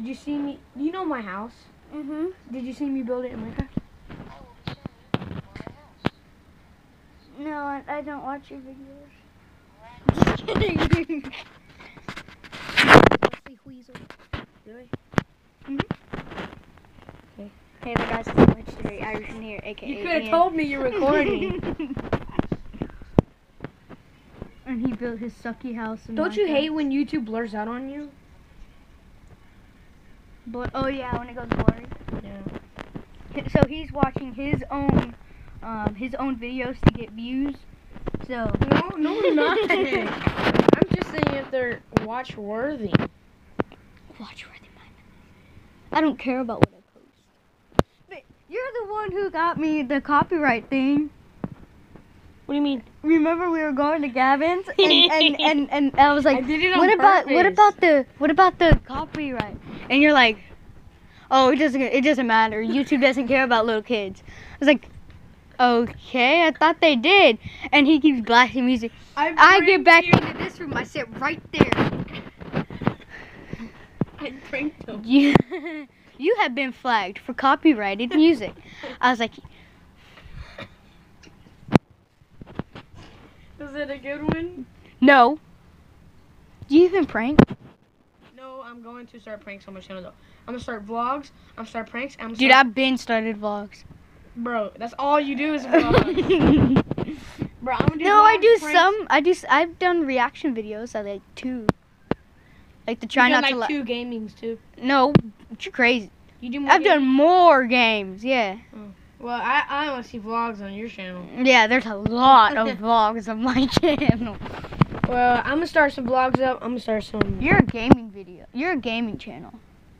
Did you see me? You know my house. Mm-hmm. Did you see me build it in Minecraft? No, I, I don't watch your videos. Just kidding. Mostly Weasel. Really? hey there guys, it's Legendary Irishman here, aka You could have told me you're recording. and he built his sucky house in Don't you hate when YouTube blurs out on you? But oh yeah, when it goes blurry. Yeah. So he's watching his own, um, his own videos to get views. So No, no, I'm not. I'm just saying if they're watch worthy. watch worthy man. I don't care about what I post. But you're the one who got me the copyright thing. What do you mean? Remember we were going to Gavin's and and, and, and I was like, I did it on what about what about the what about the copyright? And you're like, oh, it doesn't it doesn't matter. YouTube doesn't care about little kids. I was like, okay, I thought they did. And he keeps blasting music. I get back into this room. I sit right there. I pranked him. You you have been flagged for copyrighted music. I was like, Is it a good one? no. Do you even prank? No, I'm going to start pranks on my channel though. I'm gonna start vlogs. I'm gonna start pranks. I'm gonna Dude, I've been started vlogs. bro. That's all you do is vlogs. bro, I'm gonna do No, I do pranks. some. I do. I've done reaction videos. I like two. Like to try You've not done, to like two gamings too. No, you're crazy. You do more. I've done more games. Yeah. Oh. Well, I I want to see vlogs on your channel. Yeah. There's a lot of vlogs on my channel. Well, I'm gonna start some vlogs up. I'm gonna start some. You're a gaming video. You're a gaming channel.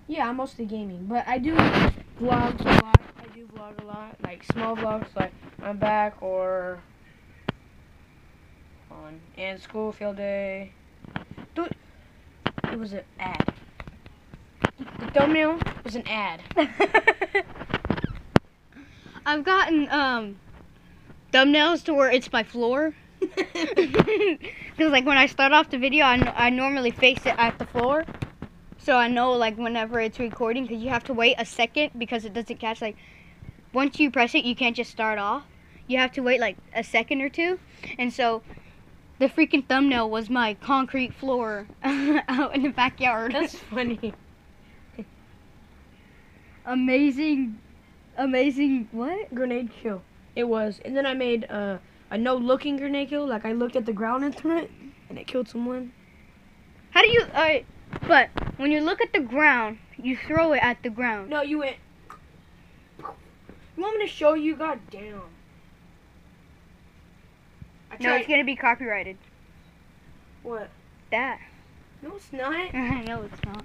Yeah, I'm mostly gaming, but I do vlogs a lot. I do vlog a lot, like small vlogs, like I'm back or on and school field day. Dude, it was an ad. The thumbnail was an ad. I've gotten um thumbnails to where it's my floor. Because like when I start off the video, I, I normally face it at the floor, so I know like whenever it's recording. Because you have to wait a second because it doesn't catch. Like once you press it, you can't just start off. You have to wait like a second or two, and so the freaking thumbnail was my concrete floor out in the backyard. That's funny. amazing, amazing. What? Grenade kill. It was, and then I made uh, a no-looking grenade kill. Like I looked at the ground and threw it, and it killed someone. How do you? Alright, but when you look at the ground, you throw it at the ground. No, you went. You want me to show you? God damn. I No, it's gonna be copyrighted. What? That. No, it's not. I know it's not.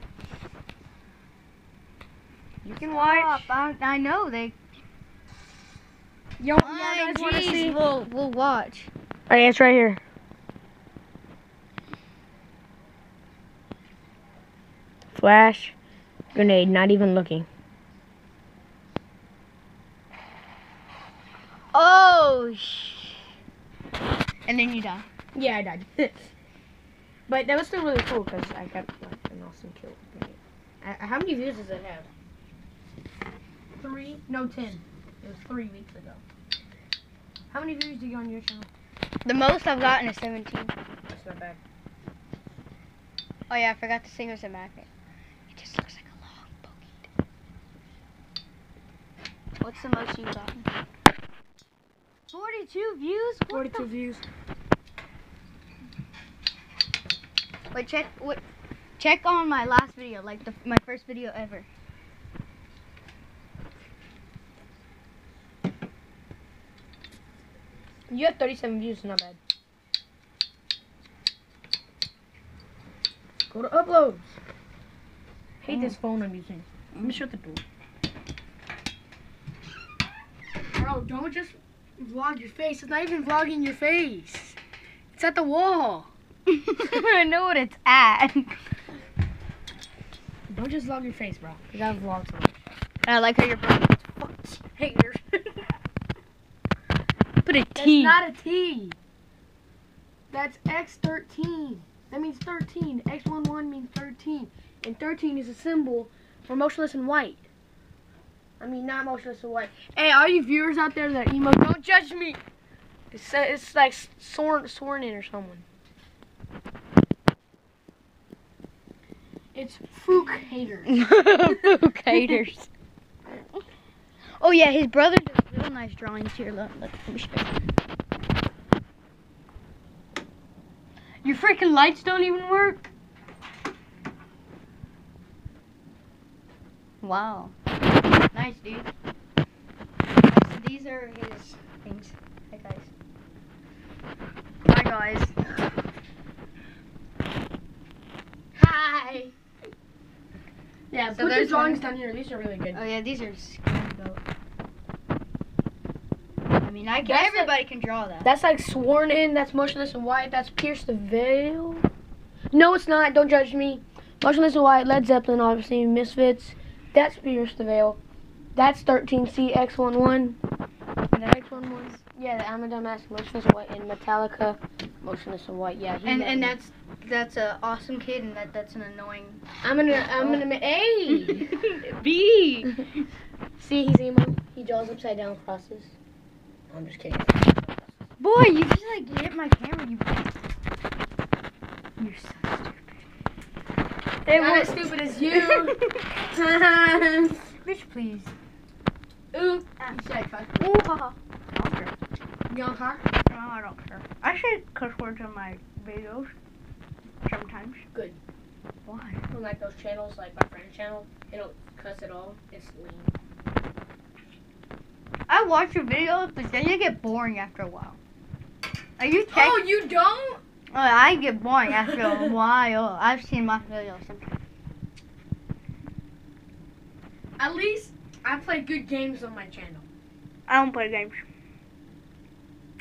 You can watch. I, I know they. Yo, you guys want to see? We'll we'll watch. Alright, it's right here. Flash, grenade, not even looking. Oh. Sh- and then you die. Yeah, I died. but that was still really cool because I got like an awesome kill. grenade. Uh, how many views does it have? Three? No, ten. It was three weeks ago. How many views do you get on your channel? The most I've gotten is 17. That's not bad. Oh yeah, I forgot to sing us a magnet. It just looks like a long bogey. What's the most you've gotten? 42 views? What 42 the views. Wait, check what? Check on my last video, like the my first video ever. You have 37 views, not bad. Go to uploads. hate mm. this phone I'm using. Let me mm. shut the door. Bro, don't just vlog your face. It's not even vlogging your face. It's at the wall. I know what it's at. Don't just vlog your face, bro. You gotta vlog something. I like how you're putting Haters. A not a T. That's X13. That means 13. X11 means 13. And 13 is a symbol for motionless and white. I mean, not motionless in white. Hey, all you viewers out there that emo, don't judge me. It's, uh, it's like sworn, sworn in or someone. It's Fook haters. Fook haters. Oh yeah, his brother real nice drawings here. Look, look, let me show you. Your freaking lights don't even work. Wow. Nice, dude. So these are his things. Hi, guys. Hi, guys. Hi. Yeah, So put the there's drawings one- down here. These are really good. Oh yeah, these are scary goat. I mean, I can, everybody can draw that. That's like sworn in. That's motionless and white. That's Pierce the Veil. No, it's not. Don't judge me. Motionless and white. Led Zeppelin, obviously. Misfits. That's Pierce the Veil. That's 13CX11. X11. Yeah, the Amadon Mask. Motionless and white. And Metallica. Motionless and white. Yeah. and and me. that's that's an awesome kid, and that that's an annoying. I'm gonna. I'm gonna. Hey. B. See, he's emo. He draws upside down crosses. I'm just kidding. Boy, you just like hit my camera. You. You're so stupid. Hey, Not as stupid as you. Bitch, please. Ooh. Ah. You said fuck. Ooh, haha. I don't care. You on car? No, I don't care. I say cuss words on my videos sometimes. Good. Why? On like those channels, like my friend's channel, they don't cuss at all. It's lean. I watch your videos, but then you get boring after a while. Are you oh, tech? Oh, you don't? Oh, I get boring after a while. I've seen my videos sometimes. At least I play good games on my channel. I don't play games.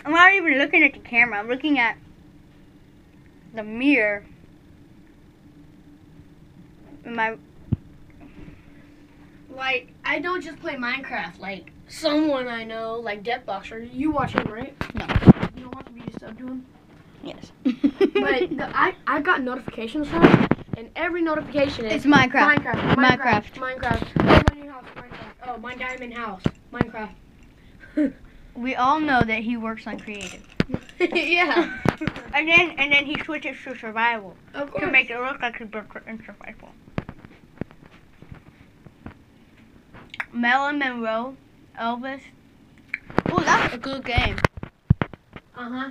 I'm not even looking at the camera. I'm looking at the mirror. In my Like, I don't just play Minecraft. Like, someone I know, like Deathboxer, you watch him, right? No. You don't watch him, you sub to him? yes. But the, I, I got notifications from him, and every notification is it's Minecraft. Minecraft, Minecraft. Minecraft, Minecraft. Oh, my new house, Minecraft. Oh, my diamond house, Minecraft. We all know that he works on creative. yeah. And then and then he switches to survival Of to make it look like he's in survival. Marilyn Monroe, Elvis. Oh, that's a good game. Uh huh.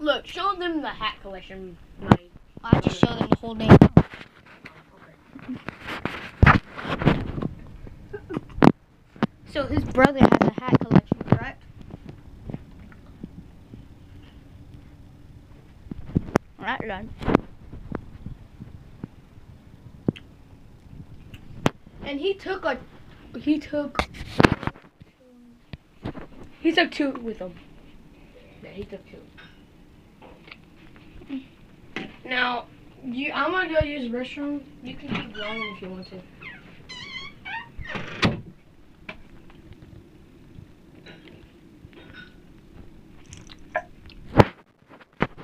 Look, show them the hat collection. My. I just showed them the whole game. So his brother has a hat collection, correct? Alright, done. And he took like, he took. He took two with him. Yeah, he took two. Now, you, I'm gonna go use the restroom. You can keep going if you want to.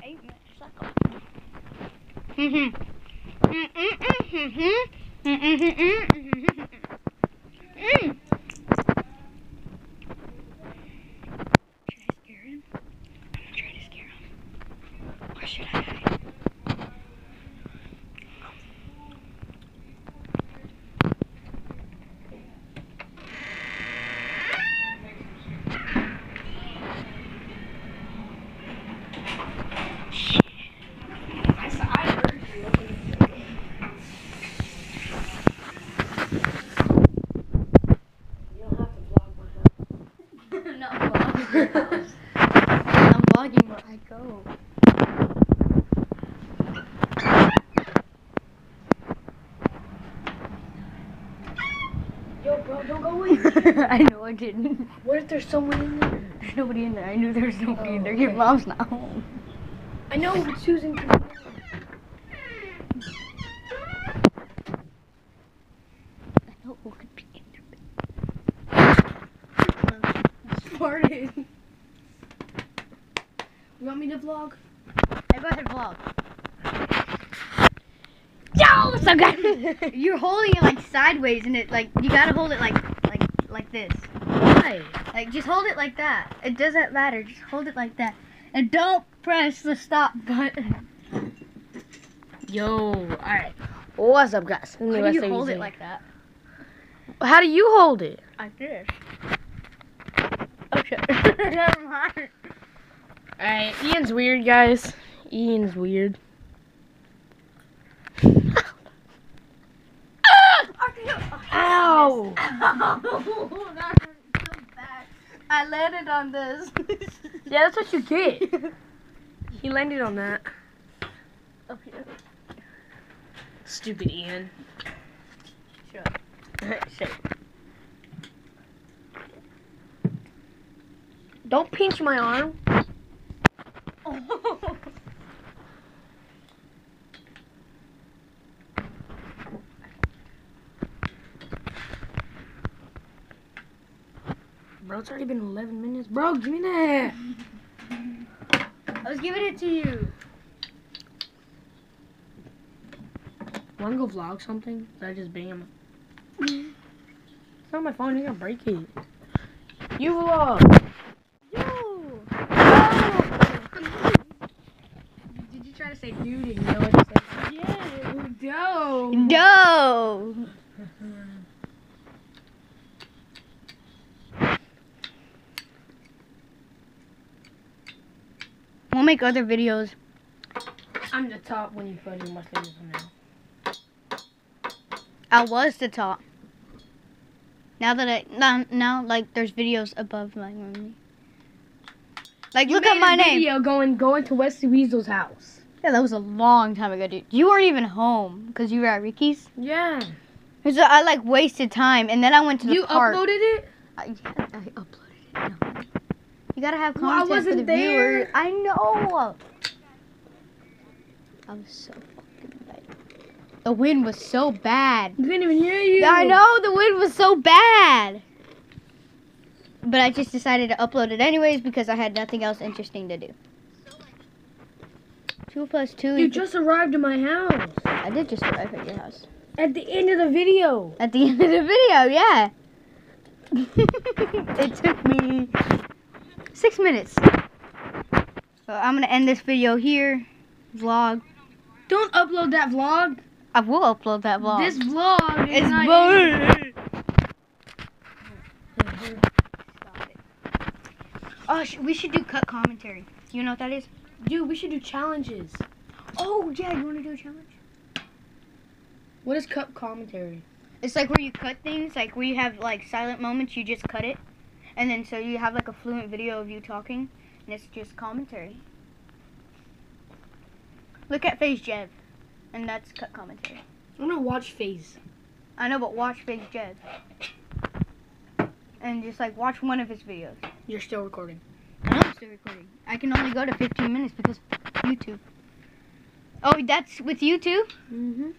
Eight minutes. Mhm. Mm, mm, mm, mhm. Mm, mm, mm, mm, mhm. Mm. Should I scare him? I'm gonna try to scare him. Or should I? I, saw, I heard you. You don't have to vlog my Not vlogging. I'm vlogging where I go. Yo, bro, don't go in. I know I didn't. What if there's someone in there? There's nobody in there. I knew there was nobody in there. Oh, Your mom's not home. I know, but Susan can. I know who could be in there. Farted. You want me to vlog? Hey, go ahead, vlog. Yo, What's up, guys? You're holding it like sideways, and it like you gotta hold it like like like this. Why? Like just hold it like that. It doesn't matter. Just hold it like that, and don't press the stop button. Yo, alright. What's up, guys? How do you hold it like that? How do you hold it? Like this. Okay. Never mind. Alright, Ian's weird, guys. Ian's weird. Ow! I landed on this. Yeah, that's what you get. He landed on that. Up here. Stupid Ian. Shut Shit. Don't pinch my arm. Oh. Bro, it's already been 11 minutes. Bro, give me that. I was giving it to you. Wanna go vlog something? Did I just bang him? It's not my phone. You're gonna break it. You vlog. Yo. Did you try to say dude and you know what to say? Yeah. No. No. We'll make other videos. I'm the top when you put in my things now. I was the top. Now that I now, now like there's videos above my me. Like look at my name. Video going going to Wesley Weasel's house. Yeah, that was a long time ago, dude. You weren't even home because you were at Ricky's. Yeah. So I like wasted time, and then I went to the You park. uploaded it? I, yeah, I uploaded it. No. You gotta have Well, I content for wasn't the there. viewers. I know. I was so fucking bad. The wind was so bad. You couldn't even hear you. I know the wind was so bad. But I just decided to upload it anyways because I had nothing else interesting to do. Two plus two. You just arrived at my house. I did just arrive at your house. At the end of the video. At the end of the video, yeah. it took me six minutes. So I'm gonna end this video here. Vlog. Don't upload that vlog. I will upload that vlog. This vlog is it's not boring. Oh, sh- we should do cut commentary. You know what that is? Dude, we should do challenges. Oh yeah, you want to do a challenge? What is cut commentary? It's like where you cut things, like where you have like silent moments, you just cut it, and then so you have like a fluent video of you talking, and it's just commentary. Look at FaZe Jev, and that's cut commentary. I'm gonna watch FaZe. I know, but watch FaZe Jev, and just like watch one of his videos. You're still recording. I I'm still recording. I can only go to 15 minutes because YouTube. Oh, that's with YouTube. Mm-hmm.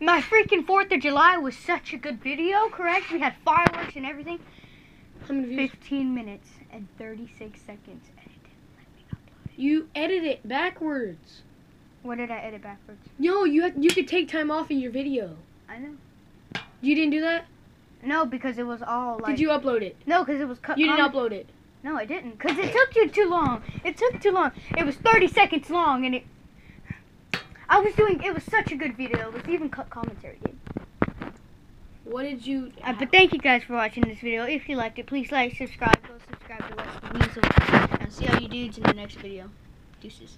My freaking 4th of July was such a good video, correct? We had fireworks and everything. How many views? 15 minutes and 36 seconds, and it didn't let me upload it. You edit it backwards. What did I edit backwards? No, you had, you could take time off in your video. I know. You didn't do that? No, because it was all like. Did you upload it? No, because it was cut. You didn't comment- upload it. No, I didn't. Because it took you too long. It took too long. It was 30 seconds long, and it. I was doing. It was such a good video. It was even cut commentary. What did you? Uh, but thank you guys for watching this video. If you liked it, please like, subscribe, go subscribe to Wesley Weasel. And I'll see all you dudes in the next video. Deuces.